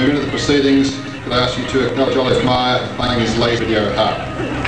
moving into the proceedings, could I ask you to acknowledge Olive Meyer playing his laser video harp.